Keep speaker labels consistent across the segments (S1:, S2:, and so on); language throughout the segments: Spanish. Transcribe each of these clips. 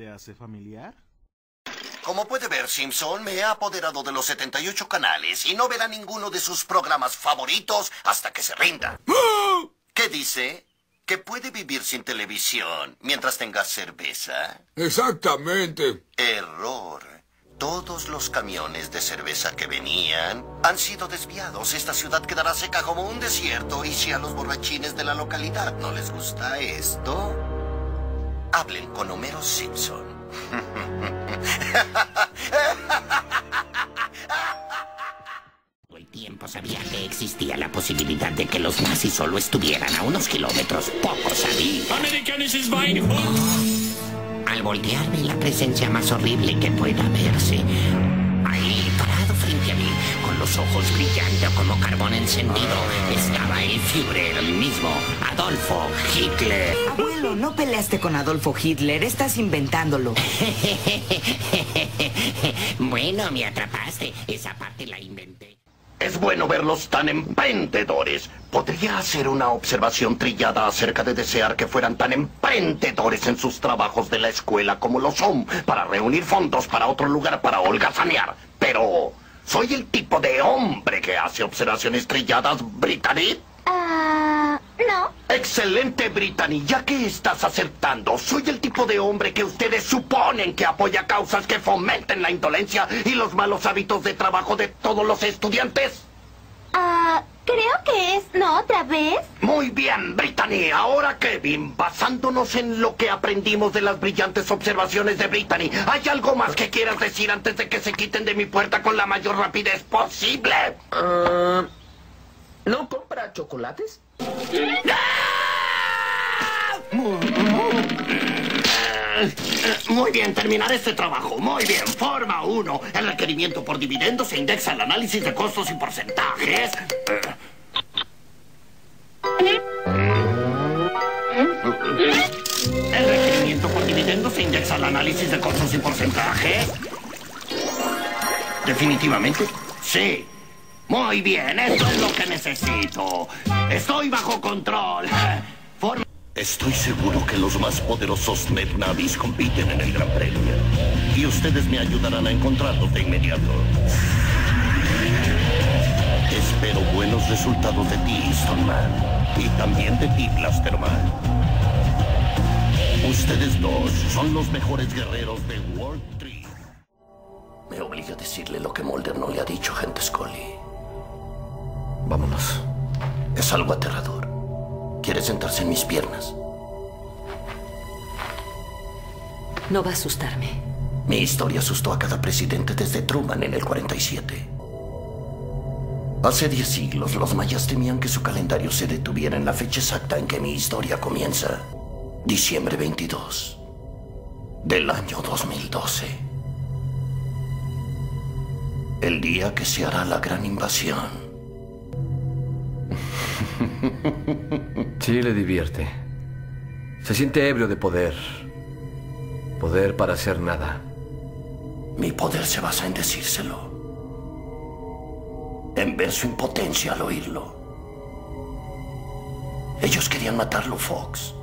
S1: te hace familiar?
S2: Como puede ver, Simpson me ha apoderado de los 78 canales y no verá ninguno de sus programas favoritos hasta que se rinda. ¿Qué dice? Que puede vivir sin televisión mientras tenga cerveza.
S3: Exactamente.
S2: Error. Todos los camiones de cerveza que venían han sido desviados. Esta ciudad quedará seca como un desierto. Y si a los borrachines de la localidad no les gusta esto, hablen con Homero Simpson.
S4: el tiempo sabía que existía la posibilidad de que los nazis solo estuvieran a unos kilómetros. Poco sabía. Al voltear vi la presencia más horrible que pueda verse. Los ojos brillando como carbón encendido, estaba el Führer el mismo, Adolfo Hitler.
S5: Abuelo, no peleaste con Adolfo Hitler, estás inventándolo.
S4: bueno, me atrapaste. Esa parte la inventé.
S2: Es bueno verlos tan emprendedores. Podría hacer una observación trillada acerca de desear que fueran tan emprendedores en sus trabajos de la escuela como lo son para reunir fondos para otro lugar para holgazanear. Pero, ¿soy el tipo de hombre que hace observaciones trilladas, Brittany?
S6: Ah, no.
S2: Excelente, Brittany. Ya que estás acertando, soy el tipo de hombre que ustedes suponen que apoya causas que fomenten la indolencia y los malos hábitos de trabajo de todos los estudiantes.
S6: Ah, creo que es... ¿No otra vez?
S2: Muy bien, Brittany. Ahora, Kevin, basándonos en lo que aprendimos de las brillantes observaciones de Brittany, ¿hay algo más que quieras decir antes de que se quiten de mi puerta con la mayor rapidez posible?
S7: Ah, ¿No compra chocolates?
S2: Muy bien, terminar este trabajo. Muy bien. Forma 1. El requerimiento por dividendos se indexa al análisis de costos y porcentajes. El requerimiento por dividendos se indexa al análisis de costos y porcentajes. Definitivamente, sí. Muy bien, esto es lo que necesito. Estoy bajo control. Estoy seguro que los más poderosos Mednavis compiten en el Gran Premio. Y ustedes me ayudarán a encontrarlos de inmediato. Espero buenos resultados de ti, Stoneman. Y también de ti, Blasterman. Ustedes dos son los mejores guerreros de World Tree. Me obliga a decirle lo que Mulder no le ha dicho, gente Scully.
S8: Vámonos.
S2: Es algo aterrador. Quiere sentarse en mis piernas.
S5: No va a asustarme.
S2: Mi historia asustó a cada presidente desde Truman en el 47. Hace 10 siglos los mayas temían que su calendario se detuviera en la fecha exacta en que mi historia comienza. Diciembre 22 del año 2012. El día que se hará la gran invasión.
S8: Sí, le divierte. Se siente ebrio de poder. Poder para hacer nada.
S2: Mi poder se basa en decírselo. En ver su impotencia al oírlo. Ellos querían matarlo, Fox.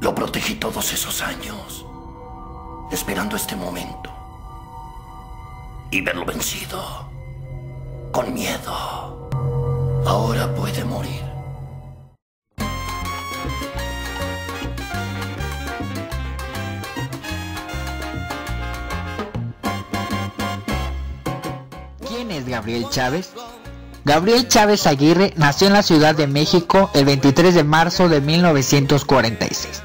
S2: Lo protegí todos esos años, esperando este momento. Y verlo vencido, con miedo. Ahora puede morir.
S9: Gabriel Chávez? Gabriel Chávez Aguirre nació en la Ciudad de México el 23 de marzo de 1946.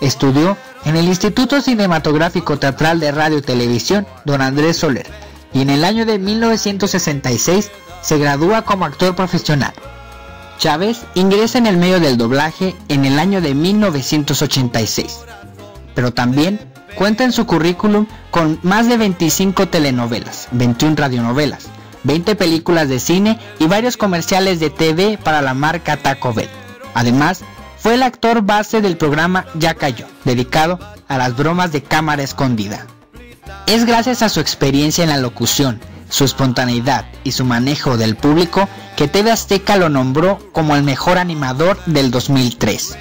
S9: Estudió en el Instituto Cinematográfico Teatral de Radio y Televisión Don Andrés Soler y en el año de 1966 se gradúa como actor profesional. Chávez ingresa en el medio del doblaje en el año de 1986, pero también cuenta en su currículum con más de 25 telenovelas, 21 radionovelas, 20 películas de cine y varios comerciales de TV para la marca Taco Bell. Además, fue el actor base del programa Ya Cayó, dedicado a las bromas de cámara escondida. Es gracias a su experiencia en la locución, su espontaneidad y su manejo del público que TV Azteca lo nombró como el mejor animador del 2003.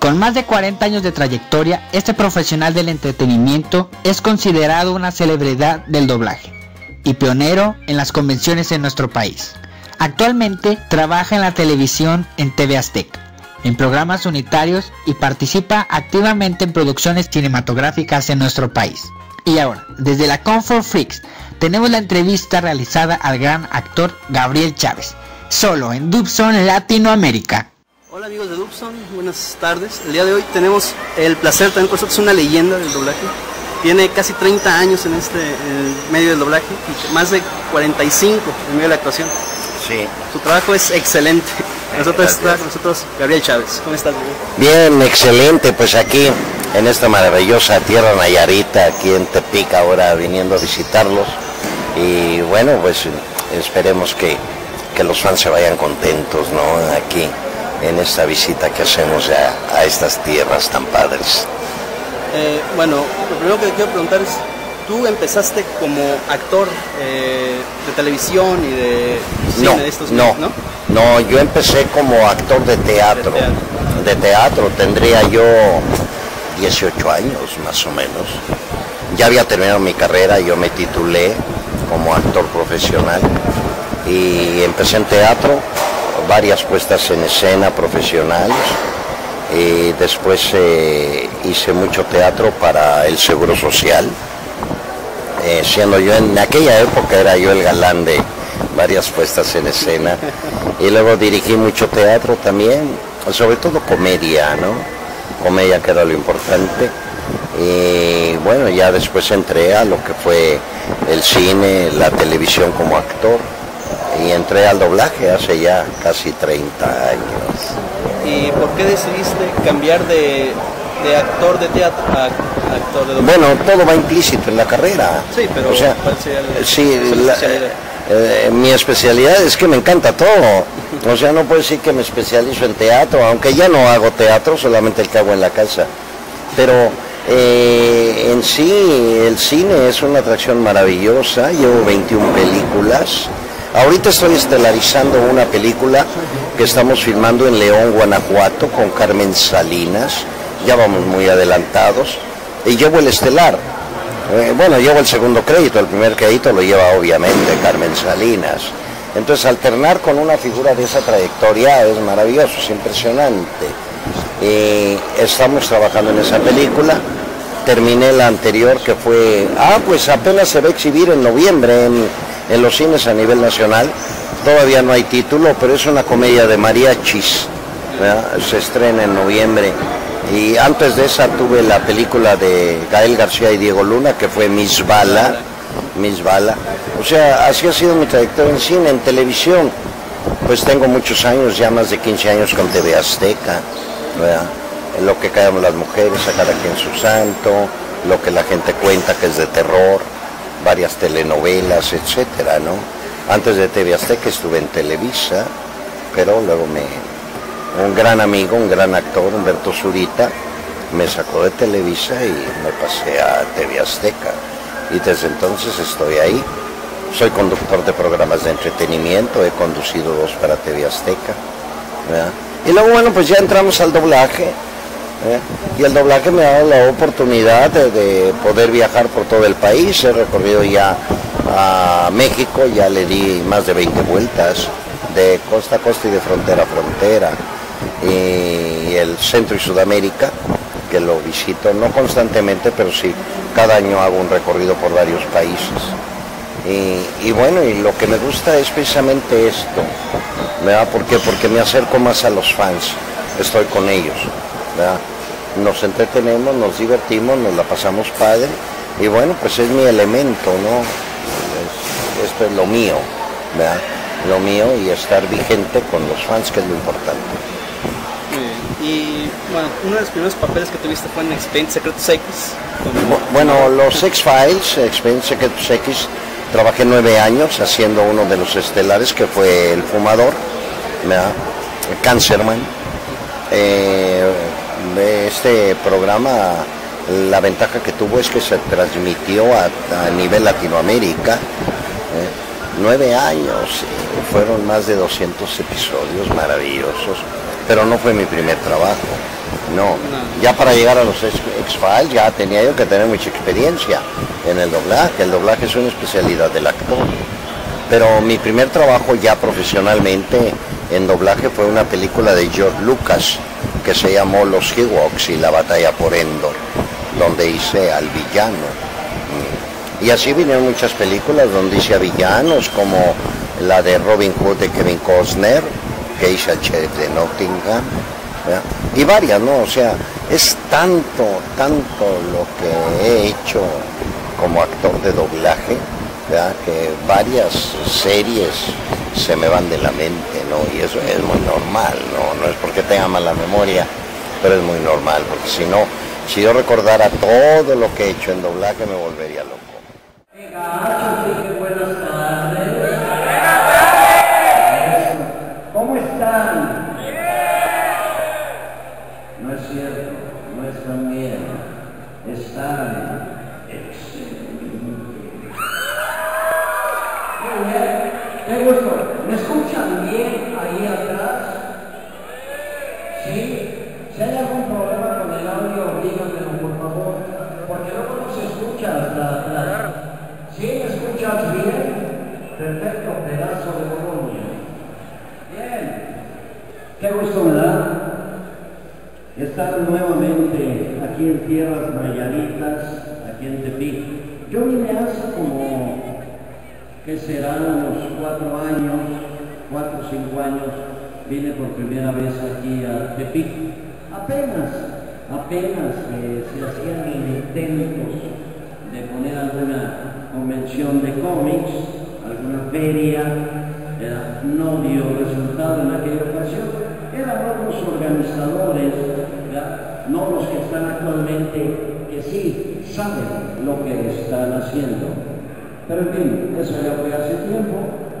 S9: Con más de 40 años de trayectoria, este profesional del entretenimiento es considerado una celebridad del doblaje y pionero en las convenciones en nuestro país. Actualmente trabaja en la televisión en TV Azteca, en programas unitarios y participa activamente en producciones cinematográficas en nuestro país. Y ahora, desde la Comfort Freaks, tenemos la entrevista realizada al gran actor Gabriel Chávez, solo en Dubson Latinoamérica.
S10: Hola amigos de Dubson, buenas tardes. El día de hoy tenemos el placer también con nosotros una leyenda del doblaje. Tiene casi 30 años en este medio del doblaje y más de 45 en medio de la actuación.
S2: Sí.
S10: Su trabajo es excelente. Nosotros está con nosotros Gabriel Chávez. ¿Cómo estás?
S3: Bien, excelente. Pues aquí en esta maravillosa tierra Nayarita, aquí en Tepic, ahora viniendo a visitarlos. Y bueno, pues esperemos que, que los fans se vayan contentos, ¿no? Aquí en esta visita que hacemos ya a estas tierras tan padres.
S10: Eh, bueno, lo primero que te quiero preguntar es, tú empezaste como actor eh, de televisión y de cine
S3: No,
S10: de estos
S3: no,
S10: ¿no?
S3: no, yo empecé como actor de teatro.
S10: De teatro.
S3: De teatro, tendría yo 18 años más o menos. Ya había terminado mi carrera, yo me titulé como actor profesional y empecé en teatro, varias puestas en escena profesionales. Y después eh, hice mucho teatro para el Seguro Social, eh, siendo yo en aquella época era yo el galán de varias puestas en escena y luego dirigí mucho teatro también, sobre todo comedia, ¿no? Comedia que era lo importante y bueno, ya después entré a lo que fue el cine, la televisión como actor y entré al doblaje hace ya casi 30 años.
S10: ¿Y por qué decidiste cambiar de, de actor de teatro a actor de doblaje?
S3: Bueno, todo va implícito en la carrera.
S10: Sí, pero
S3: o sea,
S10: ¿cuál sería el-
S3: sí, la-
S10: especialidad?
S3: eh, mi especialidad es que me encanta todo. O sea, no puedo decir que me especializo en teatro, aunque ya no hago teatro, solamente el que hago en la casa. Pero eh, en sí, el cine es una atracción maravillosa. Llevo 21 películas. Ahorita estoy estelarizando una película que estamos filmando en León, Guanajuato, con Carmen Salinas. Ya vamos muy adelantados. Y llevo el estelar. Eh, bueno, llevo el segundo crédito, el primer crédito lo lleva obviamente Carmen Salinas. Entonces alternar con una figura de esa trayectoria es maravilloso, es impresionante. Y estamos trabajando en esa película. Terminé la anterior que fue, ah, pues apenas se va a exhibir en noviembre en, en los cines a nivel nacional. Todavía no hay título, pero es una comedia de mariachis. ¿verdad? Se estrena en noviembre. Y antes de esa tuve la película de Gael García y Diego Luna, que fue Miss Bala. Miss Bala. O sea, así ha sido mi trayectoria en cine, en televisión. Pues tengo muchos años, ya más de 15 años con TV Azteca. En lo que callamos las mujeres, a cada quien su santo, lo que la gente cuenta que es de terror, varias telenovelas, etcétera, ¿no? Antes de TV Azteca estuve en Televisa, pero luego me, un gran amigo, un gran actor, Humberto Zurita, me sacó de Televisa y me pasé a TV Azteca. Y desde entonces estoy ahí. Soy conductor de programas de entretenimiento, he conducido dos para TV Azteca. ¿verdad? Y luego, bueno, pues ya entramos al doblaje. ¿Eh? Y el doblaje me ha dado la oportunidad de, de poder viajar por todo el país. He recorrido ya a México, ya le di más de 20 vueltas, de costa a costa y de frontera a frontera. Y el Centro y Sudamérica, que lo visito no constantemente, pero sí, cada año hago un recorrido por varios países. Y, y bueno, y lo que me gusta es precisamente esto, ¿verdad? ¿Por qué? Porque me acerco más a los fans, estoy con ellos, ¿verdad? Nos entretenemos, nos divertimos, nos la pasamos padre, y bueno, pues es mi elemento, ¿no? Es- esto es lo mío, ¿verdad? Lo mío y estar vigente con los fans, que es lo importante.
S10: Y bueno, uno de los primeros papeles que tuviste fue en Expedientes Secretos X.
S3: Bu- Bueno, los X-Files, Expedientes Secretos X, trabajé nueve años haciendo uno de los estelares que fue El Fumador, ¿verdad? Cancerman. Eh, este programa, la ventaja que tuvo es que se transmitió a, a nivel Latinoamérica Nueve años, fueron más de 200 episodios maravillosos, pero no fue mi primer trabajo. No, ya para llegar a los X-Files ya tenía yo que tener mucha experiencia en el doblaje. El doblaje es una especialidad del actor. Pero mi primer trabajo ya profesionalmente en doblaje fue una película de George Lucas que se llamó Los Ewoks y la batalla por Endor, donde hice al villano. Mm. Y así vinieron muchas películas donde hice a villanos, como la de Robin Hood de Kevin Costner, que hice al sheriff de Nottingham, ¿verdad? y varias, ¿no? O sea, es tanto, tanto lo que he hecho como actor de doblaje, ¿verdad? que varias series se me van de la mente, ¿no? Y eso es muy normal, ¿no? No es porque tenga mala memoria, pero es muy normal, porque si no, si yo recordara todo lo que he hecho en doblaje me volvería loco.
S11: ¿Cómo están? No es cierto, no están bien. Están excelente. Muy bien, qué gusto. ¿Me escuchan bien ahí atrás? ¿Sí? Si hay algún problema con el audio, díganmelo por favor, porque luego no se escucha la, la- ¿Sí? ¿Me escuchas bien? Perfecto, pedazo de volumen. Bien. Qué gusto me da estar nuevamente aquí en tierras mayanitas, aquí en Tepic. Yo vine hace como, ¿qué serán? Unos cuatro años, cuatro o cinco años, vine por primera vez aquí a Tepic. Apenas, apenas eh, se hacían intentos de poner alguna convención de cómics, alguna feria, no dio resultado en aquella ocasión. Eran otros organizadores, no los que están actualmente, que sí saben lo que están haciendo. Pero en fin, eso ya fue hace tiempo.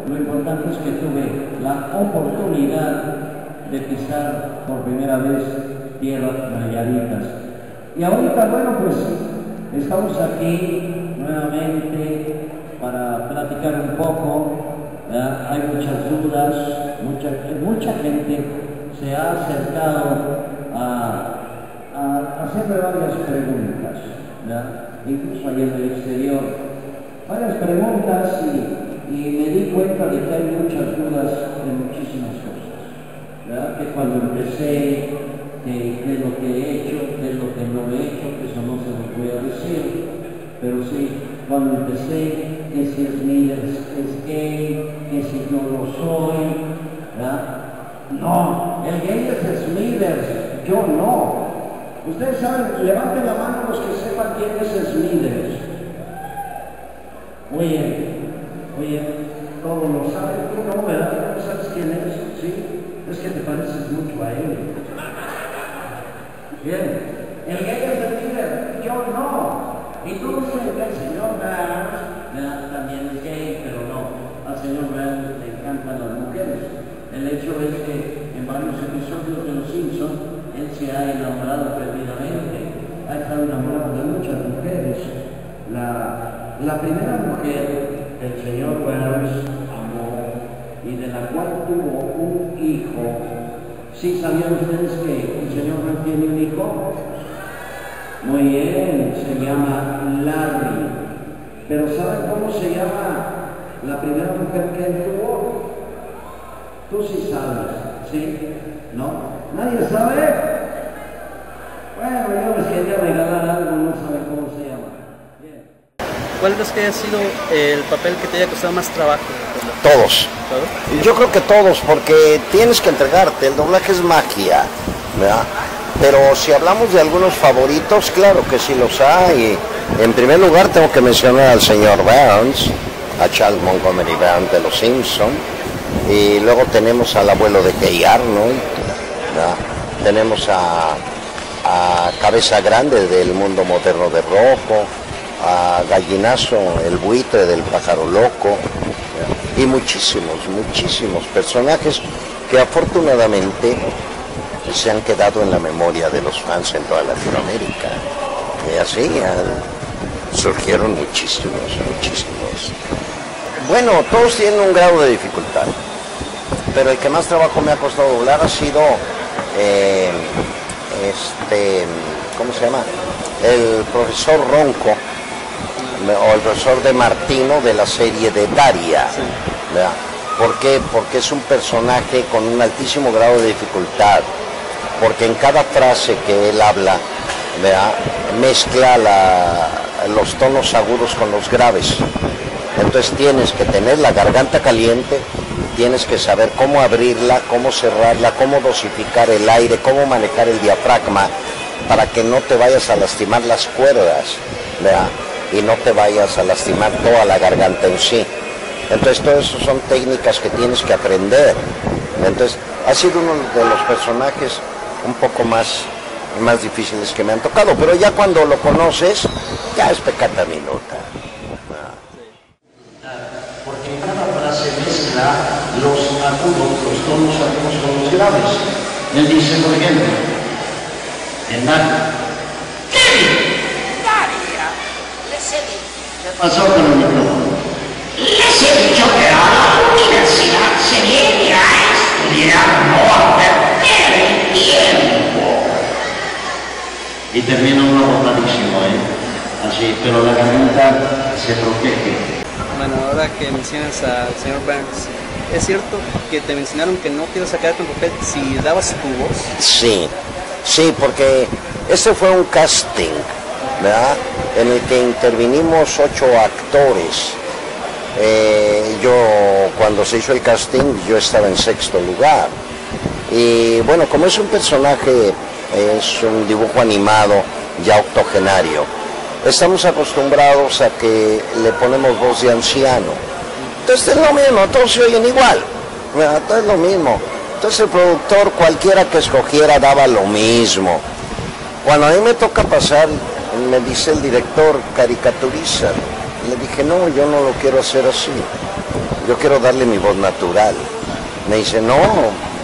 S11: Lo importante es que tuve la oportunidad de pisar por primera vez tierras mayanitas. Y ahorita, bueno, pues estamos aquí nuevamente para platicar un poco. Hay muchas dudas, mucha, mucha gente se ha acercado a, a hacerme varias preguntas, incluso allá en el exterior. Varias preguntas y, y me di cuenta de que hay muchas dudas de muchísimas cosas. ¿verdad? Que cuando empecé, qué es lo que he hecho, qué es lo que no he hecho, eso no se lo voy a decir, pero sí, cuando empecé, que si es Miller es gay, que si yo lo soy, ¿verdad? No, el gay es Smithers, yo no. Ustedes saben, levanten la mano los que sepan quién es Smithers. Oye, oye, todos lo saben, tú no, ¿verdad? ¿No sabes quién es? Sí, es que te pareces mucho a él. Bien, el gay es el líder, yo no. Y tú el señor ¿verdad? también es gay, pero no. Al señor Burns le encantan las mujeres. El hecho es que en varios episodios de Los Simpsons él se ha enamorado perdidamente. Ha estado enamorado de muchas mujeres. La, la primera mujer el señor Burns amó y de la cual tuvo un hijo. ¿Sí sabían ustedes que el señor Burns tiene un hijo? Muy bien, se llama Larry. Pero ¿saben cómo se llama la primera mujer que él tuvo? Tú sí sabes, ¿sí? ¿No? ¿Nadie sabe? Bueno, yo les quería regalar algo, no saben cómo se llama.
S10: ¿Cuál crees que haya sido el papel que te haya costado más trabajo?
S3: Todos.
S10: ¿Todo?
S3: Yo creo que todos, porque tienes que entregarte, el doblaje es magia, ¿verdad? Pero si hablamos de algunos favoritos, claro que sí los hay. En primer lugar tengo que mencionar al señor Burns, a Charles Montgomery Burns de Los Simpson, y luego tenemos al abuelo de Kay Arnold, ¿verdad? tenemos a, a Cabeza Grande del mundo moderno de Rojo, a Gallinazo, el buitre del pájaro loco, y muchísimos, muchísimos personajes que afortunadamente se han quedado en la memoria de los fans en toda Latinoamérica. Y así ah, surgieron muchísimos, muchísimos. Bueno, todos tienen un grado de dificultad, pero el que más trabajo me ha costado doblar ha sido, eh, este, ¿cómo se llama? El profesor Ronco, o el profesor de Martino de la serie de Daria. ¿verdad? ¿Por qué? Porque es un personaje con un altísimo grado de dificultad, porque en cada frase que él habla, ¿verdad? mezcla la- los tonos agudos con los graves. Entonces tienes que tener la garganta caliente, tienes que saber cómo abrirla, cómo cerrarla, cómo dosificar el aire, cómo manejar el diafragma para que no te vayas a lastimar las cuerdas ¿verdad? Y no te vayas a lastimar toda la garganta en sí. Entonces todo eso son técnicas que tienes que aprender. Entonces ha sido uno de los personajes un poco más, más difíciles que me han tocado, pero ya cuando lo conoces, ya es pecata minuta.
S11: Porque cada frase mezcla los agudos, los tonos agudos con los graves. Él dice, por ejemplo, en Daria.
S4: Les he dicho,
S11: ¿Qué pasó con el micrófono?
S4: les he dicho que a la universidad se viene a estudiar, no a perder el tiempo.
S11: Y termina uno botadísimo, ¿eh? Así, pero la garganta se protege.
S10: Bueno, ahora que mencionas al señor Burns, ¿es cierto que te mencionaron que no te ibas a quedar con papel si dabas tu voz?
S3: Sí, sí, porque este fue un casting, En el que intervinimos ocho actores. Eh, yo, cuando se hizo el casting, yo estaba en sexto lugar. Y bueno, como es un personaje, es un dibujo animado ya octogenario, estamos acostumbrados a que le ponemos voz de anciano. Entonces es lo mismo, todos se oyen igual, ¿verdad? es lo mismo. Entonces el productor, cualquiera que escogiera, daba lo mismo. Cuando a mí me toca pasar, me dice el director, caricaturiza. Le dije, no, yo no lo quiero hacer así. Yo quiero darle mi voz natural. Me dice, no,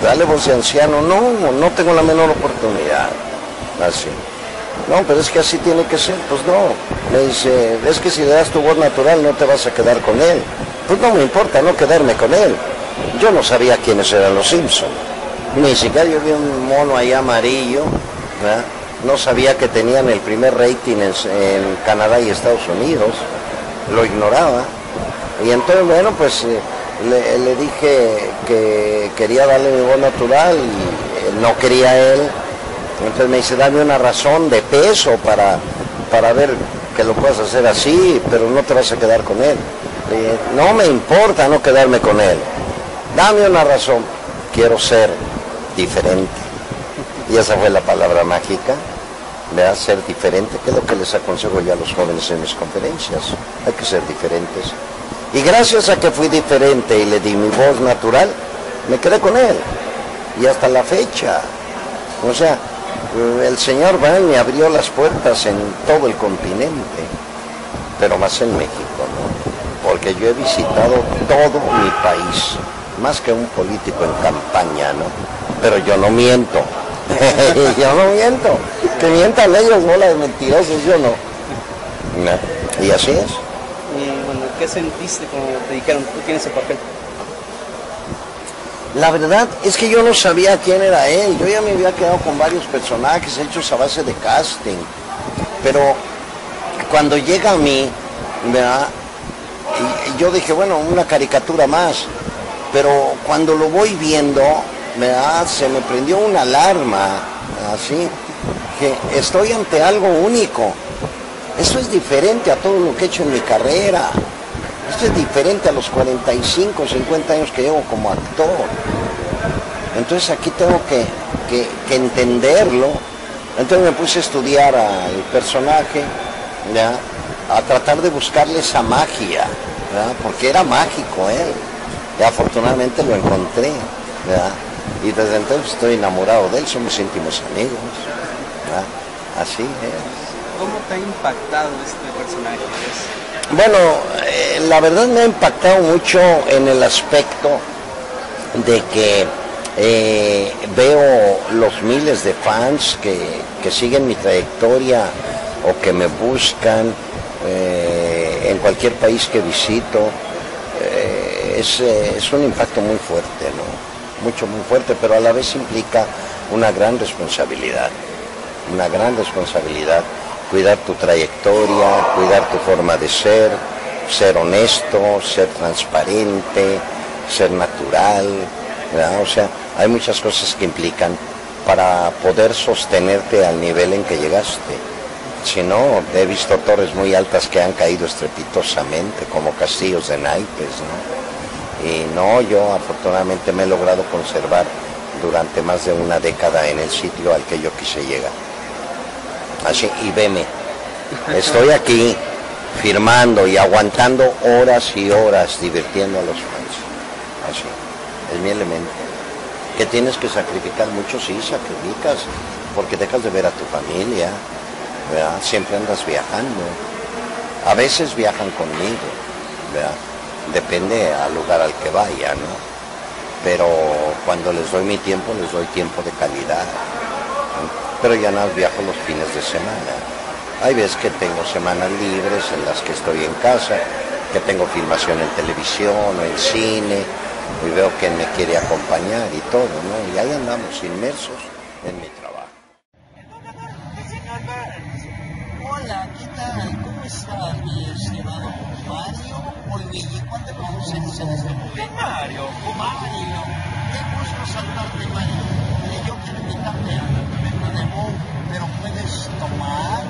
S3: dale voz de anciano. No, no tengo la menor oportunidad. Así. No, pero es que así tiene que ser. Pues no. Me dice, es que si le das tu voz natural no te vas a quedar con él. Pues no me importa no quedarme con él. Yo no sabía quiénes eran los Simpson. Ni siquiera yo vi un mono ahí amarillo. ¿verdad? No sabía que tenían el primer rating en, Canadá y Estados Unidos. Lo ignoraba. Y entonces, bueno, pues eh, le, le dije que quería darle mi voz natural y eh, no quería él. Entonces me dice, dame una razón de peso para, para ver que lo puedas hacer así, pero no te vas a quedar con él. No me importa no quedarme con él. Dame una razón. Quiero ser diferente. Y esa fue la palabra mágica. De ser diferente, que es lo que les aconsejo ya a los jóvenes en mis conferencias. Hay que ser diferentes. Y gracias a que fui diferente y le di mi voz natural, me quedé con él. Y hasta la fecha. O sea, el señor Van me abrió las puertas en todo el continente, pero más en México, ¿no? Porque yo he visitado todo mi país, más que un político en campaña, ¿no? Pero yo no miento. yo no miento. Que mientan ellos, bola de mentirosos, yo no. No. Y así es.
S10: Y bueno, ¿qué sentiste cuando te dijeron, tú tienes el papel?
S3: La verdad es que yo no sabía quién era él. Yo ya me había quedado con varios personajes hechos a base de casting. Pero cuando llega a mí, ¿verdad? Yo dije, bueno, una caricatura más. Pero cuando lo voy viendo, se me prendió una alarma, así, que estoy ante algo único. Eso es diferente a todo lo que he hecho en mi carrera. Esto es diferente a los 45, 50 años que llevo como actor. Entonces aquí tengo que, entenderlo. Entonces me puse a estudiar al personaje, ¿ya? a tratar de buscarle esa magia, porque era mágico él. Y afortunadamente lo encontré. ¿verdad? Y desde entonces estoy enamorado de él, somos íntimos amigos. ¿verdad? Así es.
S10: ¿Cómo te ha impactado este personaje?
S3: Bueno, eh, la verdad me ha impactado mucho en el aspecto de que eh, veo los miles de fans que, que siguen mi trayectoria o que me buscan eh, en cualquier país que visito. Es, es un impacto muy fuerte, ¿no? Mucho, muy fuerte, pero a la vez implica una gran responsabilidad, una gran responsabilidad. Cuidar tu trayectoria, cuidar tu forma de ser, ser honesto, ser transparente, ser natural. O sea, hay muchas cosas que implican para poder sostenerte al nivel en que llegaste. Si no, he visto torres muy altas que han caído estrepitosamente, como castillos de naipes, ¿no? Y no, yo afortunadamente me he logrado conservar durante más de una década en el sitio al que yo quise llegar. Así, y veme, estoy aquí firmando y aguantando horas y horas divirtiendo a los fans. Así, es mi elemento. Que tienes que sacrificar mucho, sí, sacrificas, porque dejas de ver a tu familia, ¿verdad? Siempre andas viajando. A veces viajan conmigo, ¿verdad? Depende al lugar al que vaya, ¿no? Pero cuando les doy mi tiempo, les doy tiempo de calidad. Pero ya no viajo los fines de semana. Hay veces que tengo semanas libres en las que estoy en casa, que tengo filmación en televisión o en cine, y veo que me quiere acompañar y todo, ¿no? Y ahí andamos inmersos en mi trabajo.
S12: Hola, ¿qué tal? ¿Cómo está mi estimado ¿Cuánto conocen ustedes de Mario? Mario, Mario. Qué gusto saludarte, Mario. Eh, Yo quiero invitarte a evento de Bow, pero puedes tomar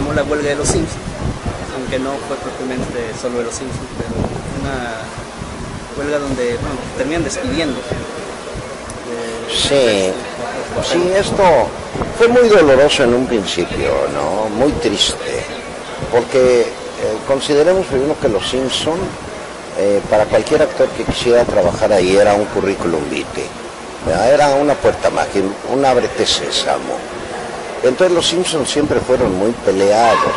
S10: llamó la huelga de los Simpsons, aunque no fue propiamente solo de los Simpsons, pero una huelga donde terminan despidiendo.
S3: Sí, sí, esto fue muy doloroso en un principio, ¿no? Muy triste, porque eh, consideremos primero que Los Simpson, eh, para cualquier actor que quisiera trabajar ahí era un currículum vitae, era una puerta mágica, un ábrete sésamo. Entonces Los Simpsons siempre fueron muy peleados,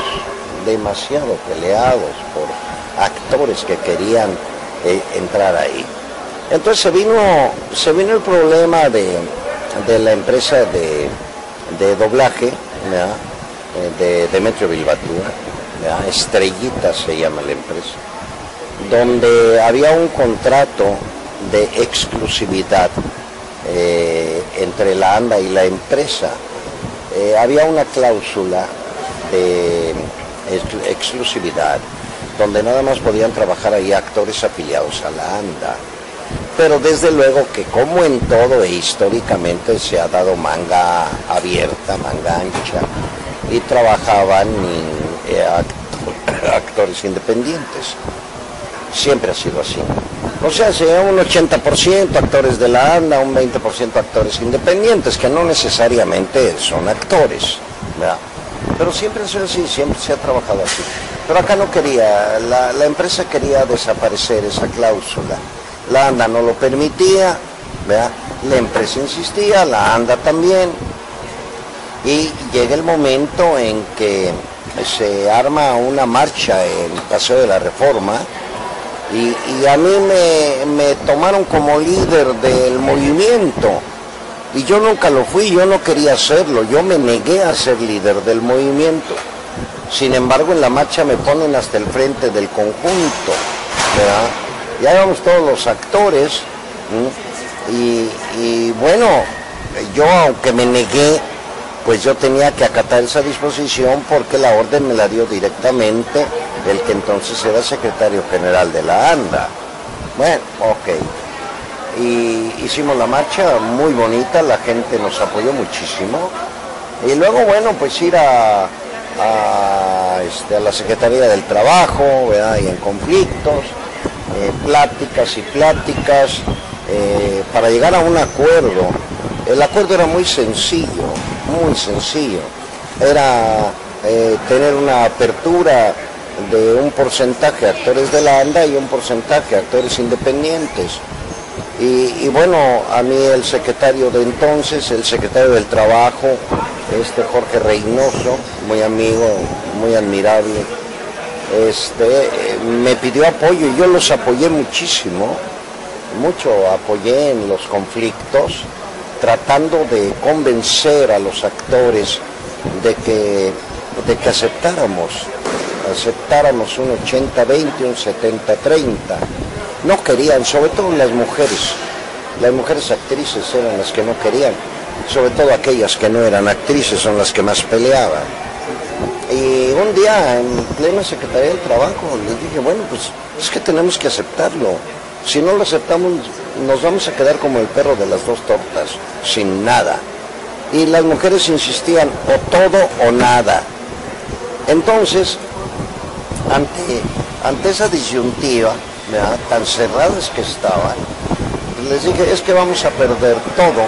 S3: demasiado peleados por actores que querían eh, entrar ahí. Entonces se vino, se vino el problema de, la empresa de, doblaje. Eh, de Demetrio Bilbatúa, ¿verdad? Estrellita se llama la empresa, donde había un contrato de exclusividad eh, entre la ANDA y la empresa. Eh, había una cláusula de ex- exclusividad donde nada más podían trabajar ahí actores afiliados a la ANDA. Pero desde luego que como en todo e históricamente se ha dado manga abierta, manga ancha, y trabajaban eh, act- actores independientes. Siempre ha sido así. O sea, sea un 80% actores de la ANDA, un 20% actores independientes, que no necesariamente son actores, ¿verdad? Pero siempre ha sido así, siempre se ha trabajado así. Pero acá no quería, la, la empresa quería desaparecer esa cláusula. La ANDA no lo permitía, ¿verdad? La empresa insistía, la ANDA también. Y llega el momento en que se arma una marcha en Paseo de la Reforma y, a mí me, me tomaron como líder del movimiento. Y yo nunca lo fui, yo no quería hacerlo, yo me negué a ser líder del movimiento. Sin embargo, en la marcha me ponen hasta el frente del conjunto. Ya éramos todos los actores, y bueno, yo aunque me negué, pues yo tenía que acatar esa disposición porque la orden me la dio directamente el que entonces era secretario general de la ANDA. Bueno, ok. Y hicimos la marcha muy bonita, la gente nos apoyó muchísimo. Y luego, bueno, pues ir a, a, este, la Secretaría del Trabajo, ¿verdad? Y en conflictos. eh, pláticas y pláticas eh, para llegar a un acuerdo. El acuerdo era muy sencillo, muy sencillo. Era eh, tener una apertura de un porcentaje de actores de la ANDA y un porcentaje de actores independientes. Y, bueno, a mí el secretario de entonces, el secretario del Trabajo, este Jorge Reynoso, muy amigo, muy admirable, este, me pidió apoyo y yo los apoyé muchísimo, mucho apoyé en los conflictos, tratando de convencer a los actores de que, de que aceptáramos, aceptáramos un 80-20, un 70-30. No querían, sobre todo las mujeres, las mujeres actrices eran las que no querían, sobre todo aquellas que no eran actrices son las que más peleaban. Y un día en plena Secretaría del Trabajo les dije, bueno, pues es que tenemos que aceptarlo. Si no lo aceptamos, nos vamos a quedar como el perro de las dos tortas, sin nada. Y las mujeres insistían, o todo o nada. Entonces, ante, ante esa disyuntiva, tan cerradas que estaban, les dije, es que vamos a perder todo.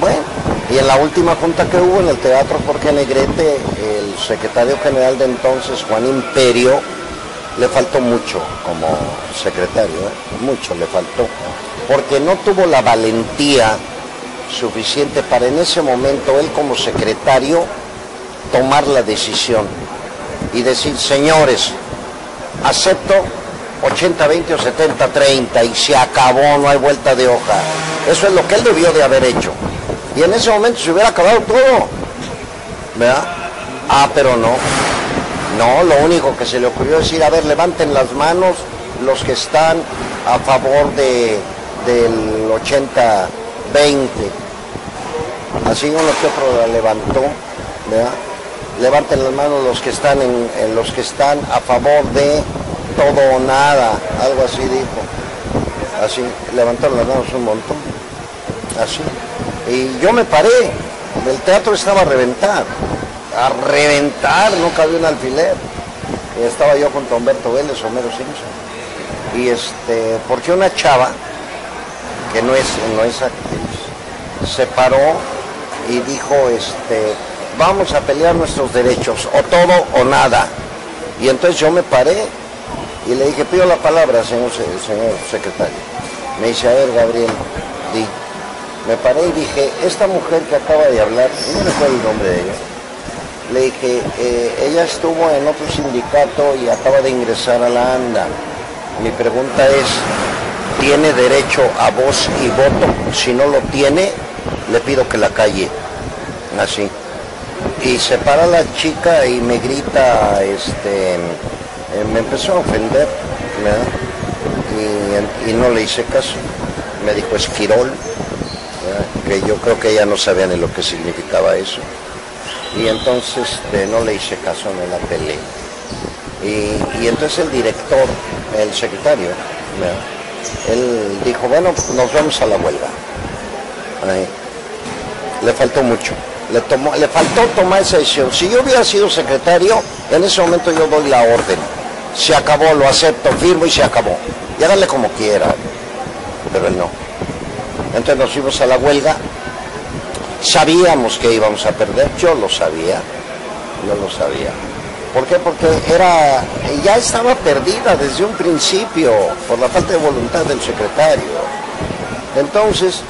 S3: Bueno, y en la última junta que hubo en el Teatro Jorge Negrete, el secretario general de entonces, Juan Imperio, le faltó mucho como secretario, ¿eh? mucho le faltó, porque no tuvo la valentía suficiente para en ese momento él como secretario tomar la decisión y decir, señores, acepto 80-20 o 70-30 y se acabó, no hay vuelta de hoja. Eso es lo que él debió de haber hecho. Y en ese momento se hubiera acabado todo. ¿Verdad? Ah, pero no. No, lo único que se le ocurrió decir, a ver, levanten las manos los que están a favor de, del 80-20. Así uno que otro la levantó, ¿verdad? Levanten las manos los que están en, los que están a favor de todo o nada, algo así dijo. Así, levantaron las manos un montón. Así. Y yo me paré, el teatro estaba a reventar, a reventar, no cabía un alfiler. Estaba yo con Humberto Vélez, Homero Simpson. Y este, porque una chava, que no es, no es actriz, se paró y dijo, este, vamos a pelear nuestros derechos, o todo o nada. Y entonces yo me paré y le dije, pido la palabra, señor, secretario. Me dice, a ver, Gabriel, di. Me paré y dije, esta mujer que acaba de hablar, no recuerdo el nombre de ella, le dije, eh, ella estuvo en otro sindicato y acaba de ingresar a la ANDA. Mi pregunta es, ¿tiene derecho a voz y voto? Si no lo tiene, le pido que la calle. Así. Y se para la chica y me grita, este, eh, me empezó a ofender, y, no le hice caso. Me dijo esquirol, que yo creo que ella no sabía ni lo que significaba eso. Y entonces este, no le hice caso, me la peleé. Y, entonces el director, el secretario, él dijo, bueno, nos vamos a la huelga. Le faltó mucho. Le, tomó, le faltó tomar esa decisión. Si yo hubiera sido secretario, en ese momento yo doy la orden. Se acabó, lo acepto, firmo y se acabó. Y háganle como quiera. Pero él no. Entonces nos fuimos a la huelga. Sabíamos que íbamos a perder, yo lo sabía. Yo lo sabía. ¿Por qué? Porque era, ya estaba perdida desde un principio por la falta de voluntad del secretario. Entonces,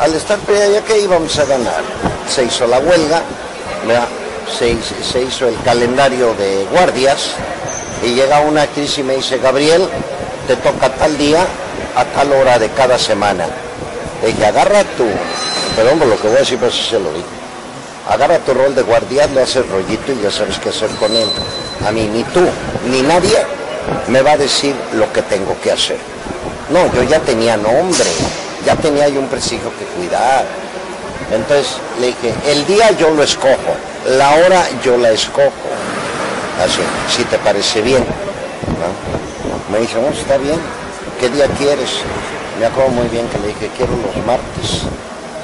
S3: al estar perdida, ¿qué íbamos a ganar? Se hizo la huelga, se, hizo el calendario de guardias y llega una actriz y me dice, Gabriel, te toca tal día a tal hora de cada semana. Le dije, agarra tu, perdón lo que voy a decir, pero sí se lo digo. Agarra tu rol de guardián, le haces rollito y ya sabes qué hacer con él. A mí ni tú, ni nadie me va a decir lo que tengo que hacer. No, yo ya tenía nombre, ya tenía yo un prestigio que cuidar. Entonces le dije, el día yo lo escojo, la hora yo la escojo. Así, si te parece bien. ¿no? Me dice, no, está bien. ¿Qué día quieres? Me acuerdo muy bien que le dije, quiero los martes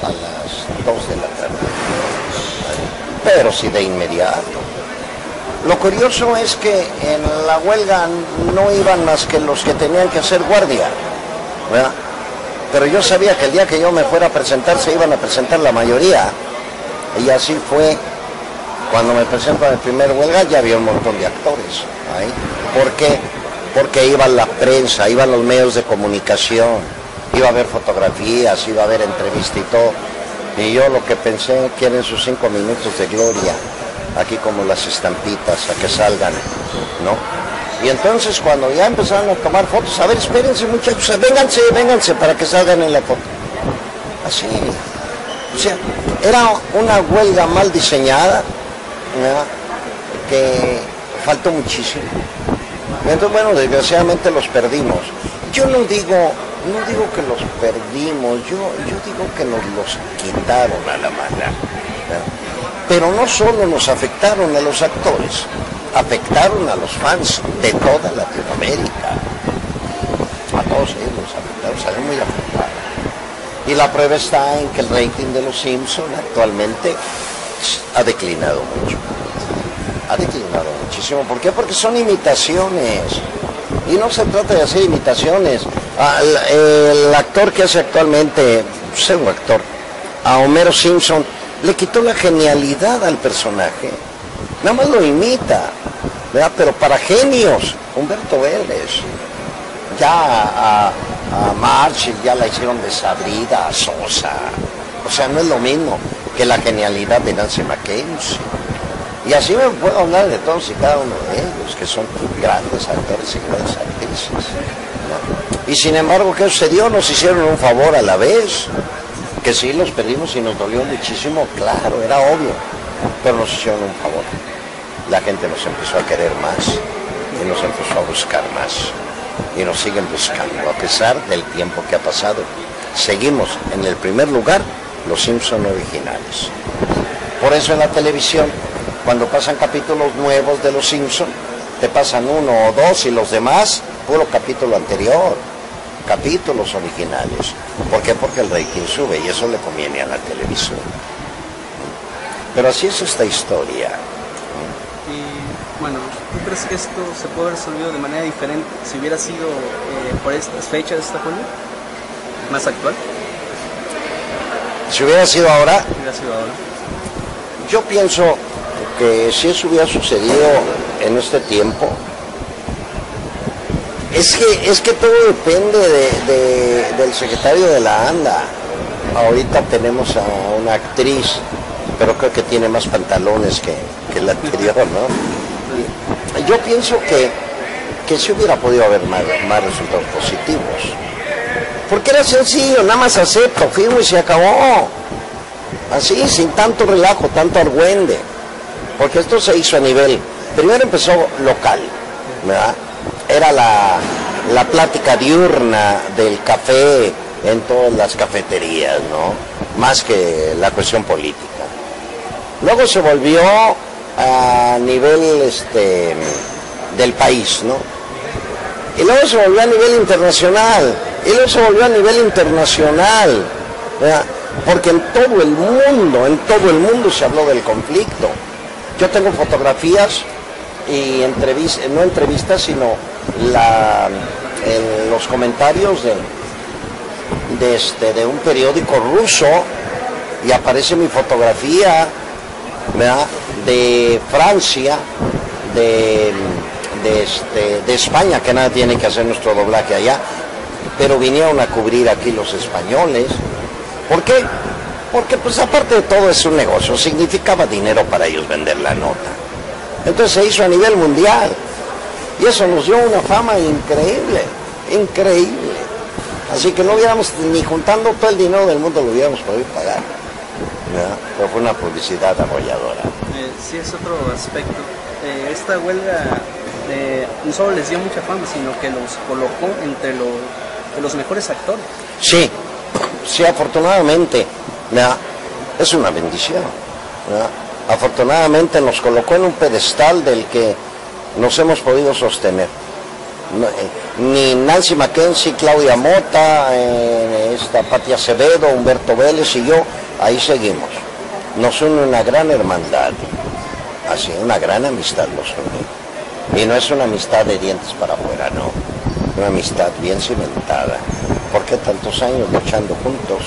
S3: a las 2 de la tarde. Pero sí de inmediato. Lo curioso es que en la huelga no iban más que los que tenían que hacer guardia. Pero yo sabía que el día que yo me fuera a presentar se iban a presentar la mayoría. Y así fue. Cuando me presento en el primer huelga ya había un montón de actores ahí. ¿Por qué? Porque iba la prensa, iban los medios de comunicación, iba a haber fotografías, iba a haber entrevista y todo. Y yo lo que pensé, quieren sus cinco minutos de gloria, aquí como las estampitas, a que salgan, ¿no? Y entonces cuando ya empezaron a tomar fotos, a ver, espérense muchachos, vénganse, vénganse para que salgan en la foto. Así. O sea, era una huelga mal diseñada, que faltó muchísimo. Entonces, bueno, desgraciadamente los perdimos. Yo no digo, no digo que los perdimos, yo, yo digo que nos los quitaron a la mala. Pero no solo nos afectaron a los actores, afectaron a los fans de toda Latinoamérica. A todos ellos los afectaron, salieron muy afectados. Y la prueba está en que el rating de los Simpson actualmente ha declinado mucho. Ha declinado muchísimo. ¿Por qué? Porque son imitaciones. Y no se trata de hacer imitaciones. Ah, El, actor que hace actualmente, un actor, a Homero Simpson, le quitó la genialidad al personaje. Nada más lo imita. Pero para genios, Humberto Vélez. Ya a, March ya la hicieron desabrida, a Sosa. O sea, no es lo mismo que la genialidad de Nancy Mackenzie. Y así me puedo hablar de todos y cada uno de ellos, que son grandes actores y grandes actrices. Y sin embargo, ¿qué sucedió? Nos hicieron un favor a la vez, que sí los perdimos y nos dolió muchísimo, claro, era obvio, pero nos hicieron un favor. La gente nos empezó a querer más y nos empezó a buscar más y nos siguen buscando, a pesar del tiempo que ha pasado. Seguimos en el primer lugar los Simpson originales. Por eso en la televisión, cuando pasan capítulos nuevos de los Simpson, te pasan uno o dos y los demás, puro capítulo anterior, capítulos originales. ¿Por qué? Porque el rating sube y eso le conviene a la televisión. Pero así es esta historia.
S10: Bueno, ¿tú crees que esto se puede haber resolvido de manera diferente si hubiera sido eh, por estas fechas, esta huelga? ¿Más actual?
S3: Si hubiera sido ahora,
S10: Si hubiera sido ahora.
S3: Yo pienso que si eso hubiera sucedido en este tiempo, es que, es que todo depende de- de- del secretario de la ANDA. Ahorita tenemos a una actriz, pero creo que tiene más pantalones que, que la anterior, ¿no? Yo pienso que, que sí hubiera podido haber más, más resultados positivos. Porque era sencillo, nada más acepto, firmo y se acabó. Así, sin tanto relajo, tanto argüende. Porque esto se hizo a nivel, primero empezó local, ¿verdad? Era la, la plática diurna del café en todas las cafeterías, ¿no? Más que la cuestión política. Luego se volvió a nivel este, del país, ¿no? Y luego se volvió a nivel internacional. Y luego se volvió a nivel internacional. ¿verdad? Porque en todo el mundo, en todo el mundo se habló del conflicto. Yo tengo fotografías y entrevistas, no entrevistas, sino la, los comentarios de, de, este, de un periódico ruso y aparece mi fotografía ¿verdad? De Francia, de, este, de España, que nada tiene que hacer nuestro doblaje allá, pero vinieron a cubrir aquí los españoles. ¿Por qué? Porque pues aparte de todo es un negocio, significaba dinero para ellos vender la nota. Entonces se hizo a nivel mundial y eso nos dio una fama increíble, increíble. Así que no hubiéramos, ni juntando todo el dinero del mundo lo hubiéramos podido pagar. ¿Verdad? Pero fue una publicidad arrolladora.
S10: Eh, sí, es otro aspecto. Eh, esta huelga eh, no solo les dio mucha fama, sino que los colocó entre los, de los mejores actores.
S3: Sí, sí, afortunadamente, es una bendición. Afortunadamente nos colocó en un pedestal del que nos hemos podido sostener. Eh, ni Nancy Mackenzie, Claudia Mota, eh, esta Patia Acevedo, Humberto Vélez y yo, ahí seguimos. Nos une una gran hermandad. sí, una gran amistad los une. Y no es una amistad de dientes para afuera, no. Una amistad bien cimentada. Porque tantos años luchando juntos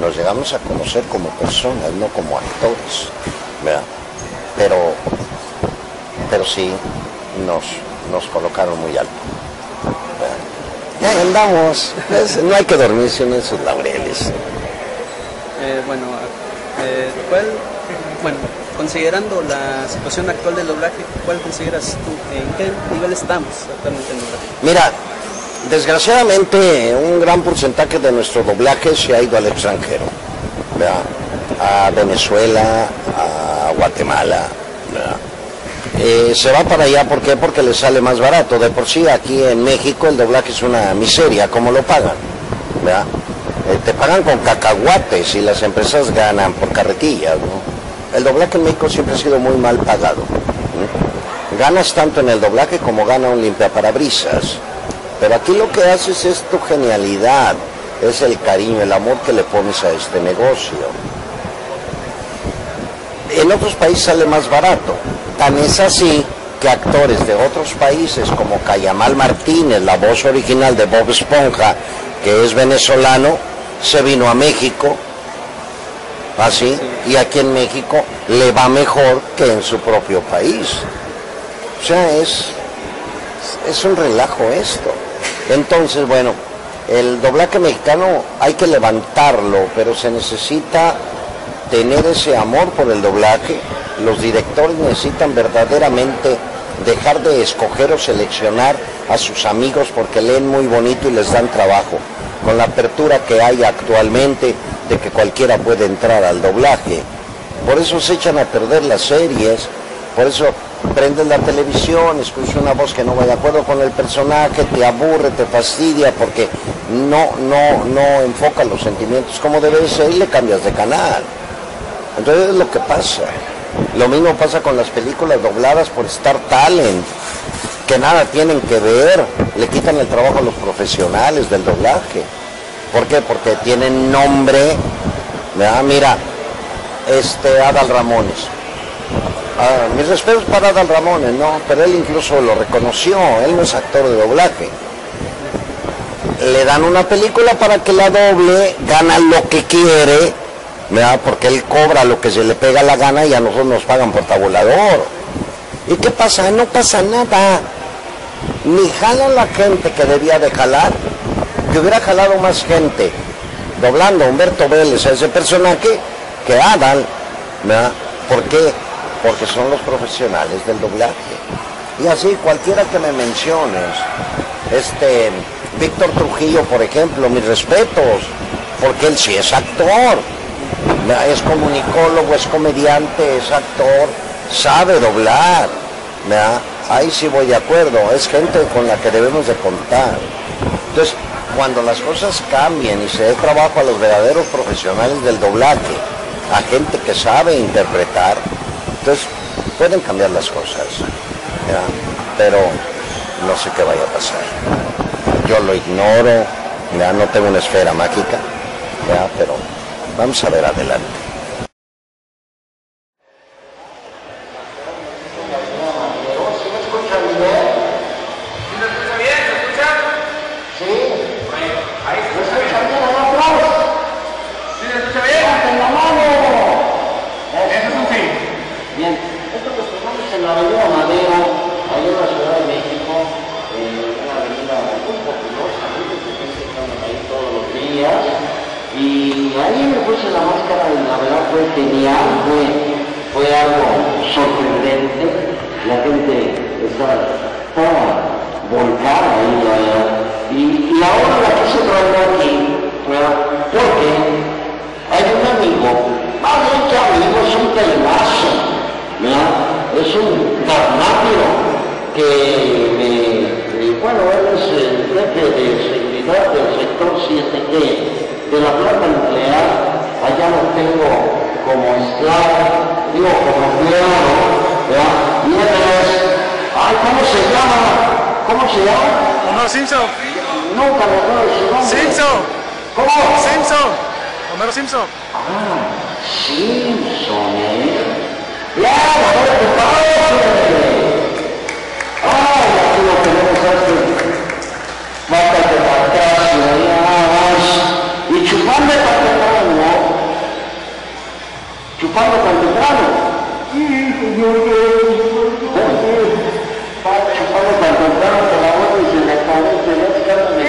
S3: nos llegamos a conocer como personas, no como actores. Pero, pero sí, nos, nos colocaron muy alto. Andamos. Es- no hay que dormirse uno en sus laureles.
S10: Eh, bueno, eh, ¿cuál, bueno, considerando la situación actual del doblaje, ¿cuál consideras tú? ¿En qué nivel estamos actualmente en el doblaje?
S3: Mira, desgraciadamente un gran porcentaje de nuestro doblaje se ha ido al extranjero, ¿verdad? a Venezuela, a Guatemala. Eh, se va para allá. Porque le sale más barato. De por sí aquí en México el doblaje es una miseria, ¿cómo lo pagan? Eh, te pagan con cacahuates y las empresas ganan por carretillas. El doblaje en México siempre ha sido muy mal pagado. ¿no? Ganas tanto en el doblaje como gana un limpiaparabrisas. Pero aquí lo que haces es tu genialidad, es el cariño, el amor que le pones a este negocio. En otros países sale más barato. Tan es así que actores de otros países como Cayamal Martínez, la voz original de Bob Esponja, que es venezolano, se vino a México, así, y aquí en México le va mejor que en su propio país. O sea, es, es un relajo esto. Entonces, bueno, el doblaje mexicano hay que levantarlo, pero se necesita tener ese amor por el doblaje. Los directores necesitan verdaderamente dejar de escoger o seleccionar a sus amigos porque leen muy bonito y les dan trabajo. Con la apertura que hay actualmente de que cualquiera puede entrar al doblaje. Por eso se echan a perder las series, por eso prendes la televisión, escuchas una voz que no va de acuerdo con el personaje, te aburre, te fastidia porque no, no, no enfoca los sentimientos como debe de ser y le cambias de canal. Entonces es lo que pasa. Lo mismo pasa con las películas dobladas por Star Talent, que nada tienen que ver, le quitan el trabajo a los profesionales del doblaje. ¿Por qué? Porque tienen nombre, mira, este Adal Ramones. Ah, mis respetos para Adal Ramones, no, pero él incluso lo reconoció, él no es actor de doblaje. Le dan una película para que la doble, gana lo que quiere, ¿verdad? porque él cobra lo que se le pega la gana y a nosotros nos pagan por tabulador. ¿Y qué pasa? No pasa nada. Ni jala la gente que debía de jalar, que hubiera jalado más gente doblando a Humberto Vélez a ese personaje que Adal, ¿verdad? ¿Por qué? Porque son los profesionales del doblaje. Y así cualquiera que me menciones, este Víctor Trujillo, por ejemplo, mis respetos, porque él sí es actor, ¿verdad? es comunicólogo, es comediante, es actor, sabe doblar, ¿verdad? ahí sí voy de acuerdo, es gente con la que debemos de contar. Entonces, cuando las cosas cambien y se dé trabajo a los verdaderos profesionales del doblaje, a gente que sabe interpretar, entonces pueden cambiar las cosas, pero no sé qué vaya a pasar. Yo lo ignoro, ya no tengo una esfera mágica, pero vamos a ver adelante. Bien, esto que estamos en la avenida Madero, ahí en la Ciudad de México, eh, una avenida muy populosa, muy de gente que estamos ahí todos los días. Y ahí me puse la máscara y la verdad fue genial, fue, fue algo sorprendente. La gente está toda volcada ahí, la verdad. Y, y ahora la quise traer aquí, ¿verdad? porque hay un amigo, más bien que amigo, es un pelazo, ¿verdad? Es un carnápiro que me, eh, bueno, él es el jefe de seguridad del sector 7G de la planta nuclear, allá lo tengo como esclavo, digo como empleado, ¿verdad? Es, ay, ¿cómo se llama? ¿Cómo se llama?
S13: Homero Simpson.
S3: Nunca me acuerdo su nombre.
S13: Simpson.
S3: ¿Cómo?
S13: Simpson. Homero Simpson.
S3: Ah, Simpson, ¿eh? cuando concentramos. Cuando concentramos con
S11: la y se le aparece el escándalo de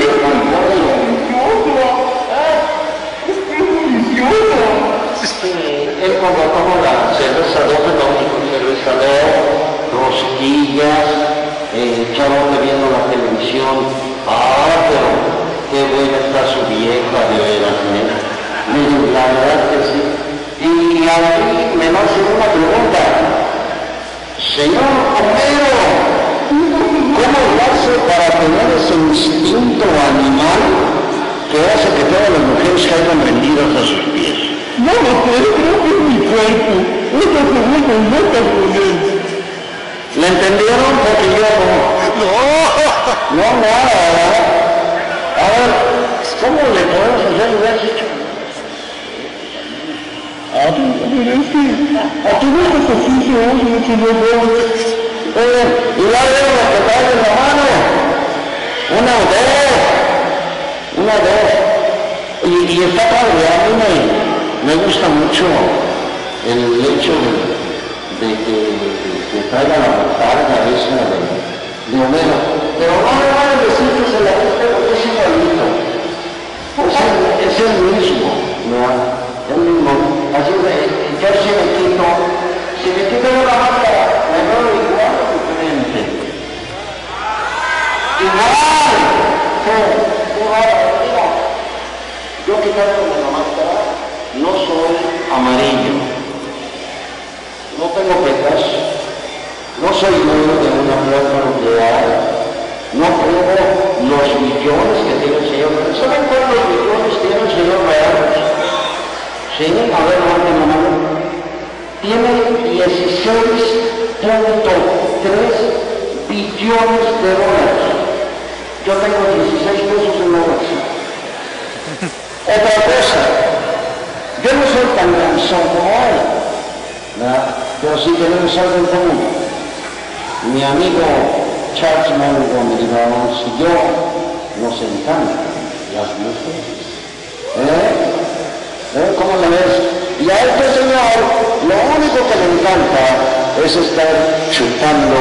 S11: Él cuando toma la cerveza doble, toma cerveza de rosquillas, eh, viendo la televisión, ah, pero qué buena está su vieja de veras, ¿eh? la verdad que sí. Y a mí me hacer una pregunta. Señor Homero, ¿cómo lo hace para tener ese instinto animal que hace que todas las mujeres caigan rendidas a sus pies? No lo sé, creo que es mi cuerpo. Esta pregunta no está él. ¿Le entendieron? Porque yo no. No. No, nada. A ver, ¿cómo le podemos hacer? Le hubieras dicho. A a ver, es que a ti no te pusiste oye, que no veo. Oye, y ya veo que traes en la mano. Una o dos. Una o dos. Y, y está a mí me, gusta mucho el hecho de, de que, que traiga la botarga esa de, de Homero. Pero no me van a decir que se la porque es igualito. Es el, es el mismo, ¿no? El mismo. Yo si me quito, si me quito yo la máscara, me veo igual o diferente. Igual. Sí, igual. Yo quitándome la máscara, no soy amarillo. No tengo pecas. No soy dueño de una planta nuclear. No tengo los millones que tiene el señor. ¿Saben cuántos millones tiene el señor Real? Sí, a ver, levanten la mano. Tiene 16.3 billones de dólares. Yo tengo 16 pesos en la bolsa. Otra cosa, yo no soy tan cansón como él, ¿verdad? pero sí tenemos algo en común. Mi amigo Charles Montgomery Burns y yo nos encantan las mujeres. ¿Eh? ¿Eh? ¿Cómo la ves? Y a este señor lo único que le encanta es estar chupando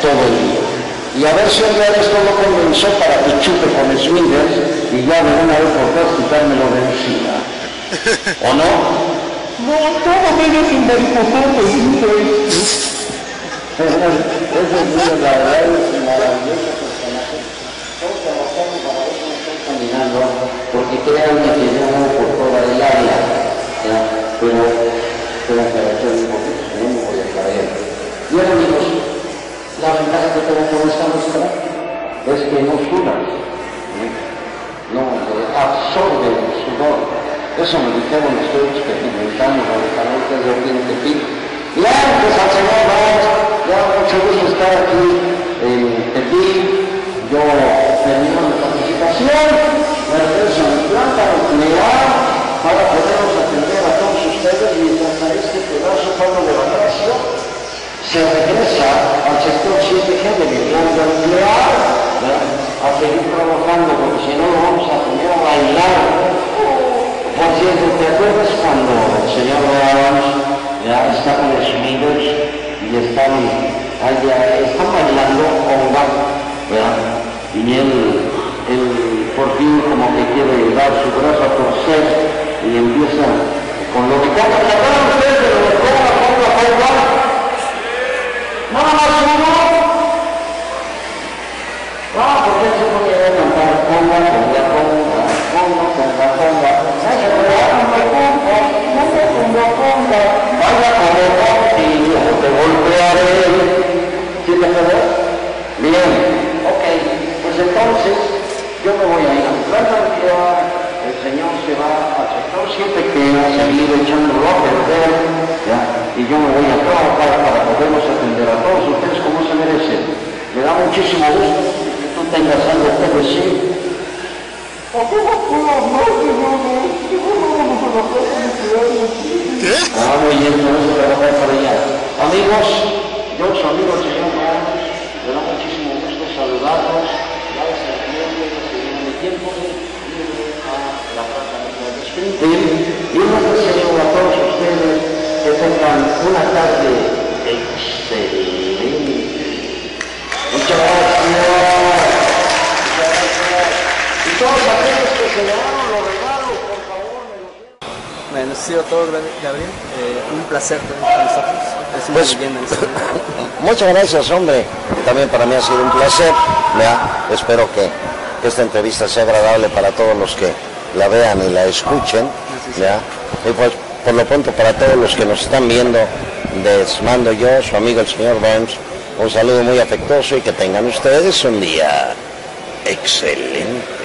S11: todo el día. Y a ver si un día esto lo convenció para que chupe con Smithers y ya de una vez por todas quitármelo de encima. ¿O no? No, todo menos un mariposón Ese es muy la verdad es maravilloso porque que por el ¿ya? pero pero poquito, si no me voy a caer. Bien amigos, la ventaja que tengo con esta máscara es que no sudas, no, no absorbe el sudor. Eso me dijeron ustedes que inventamos a los canales de Orden de Pico. Bien, pues al señor Vaz, ya mucho gusto estar aquí en Tepic. Yo termino mi participación, me regreso a mi planta nuclear para poderlos atender a todos ustedes mientras a este pedazo cuando de vacación se regresa al sector 7G de planta nuclear a seguir trabajando porque si no lo vamos a poner a bailar. Por cierto, ¿te acuerdas cuando el señor Adams ya está con los amigos y están, allá, están bailando conga, ¿verdad? Y él, él por fin como que quiere dar su brazo a torcer y empieza con lo que conga. ¿Se acuerdan ustedes de lo de conga, conga, conga? Nada más. Ha seguido echándolo a perder, ¿ya? y yo me voy a trabajar para poderlos atender a todos ustedes como se merecen. Me da muchísimo gusto que tú tengas algo que decir.
S14: ¿Qué?
S11: Ah, muy bien, vamos a trabajar para allá. Amigos, yo su amigo el señor Ramos, me da muchísimo gusto saludarlos. Y un deseo a todos ustedes que tengan una tarde excelente. Muchas gracias. Y todos aquellos que se llevaron los regalos, por favor, me los
S10: Bueno, eso ha sido todo, Gabriel. Eh, un placer tener con nosotros. es una
S3: Pues,
S10: leyenda
S3: Muchas gracias, hombre. También para mí ha sido un placer. ¿verdad? Espero que esta entrevista sea agradable para todos los que la vean y la escuchen. ¿verdad? Y pues, por lo pronto, para todos los que nos están viendo, les mando yo, su amigo el señor Burns, un saludo muy afectuoso y que tengan ustedes un día excelente.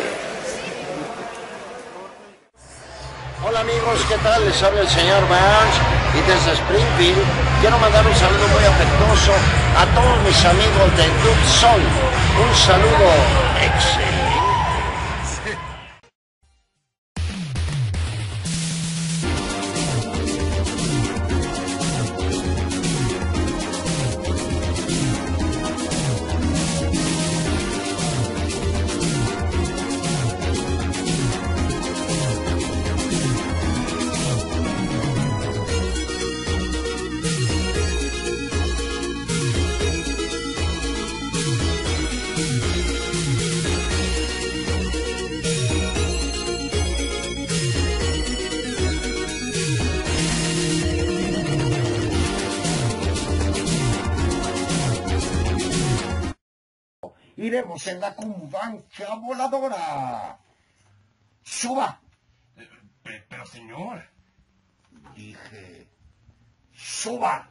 S3: Hola amigos, ¿qué tal? Les habla el señor Burns y desde Springfield quiero mandar un saludo muy afectuoso a todos mis amigos de Good Soul. Un saludo excelente.
S12: En la cumbancha voladora. Suba. pero señor. Dije, suba.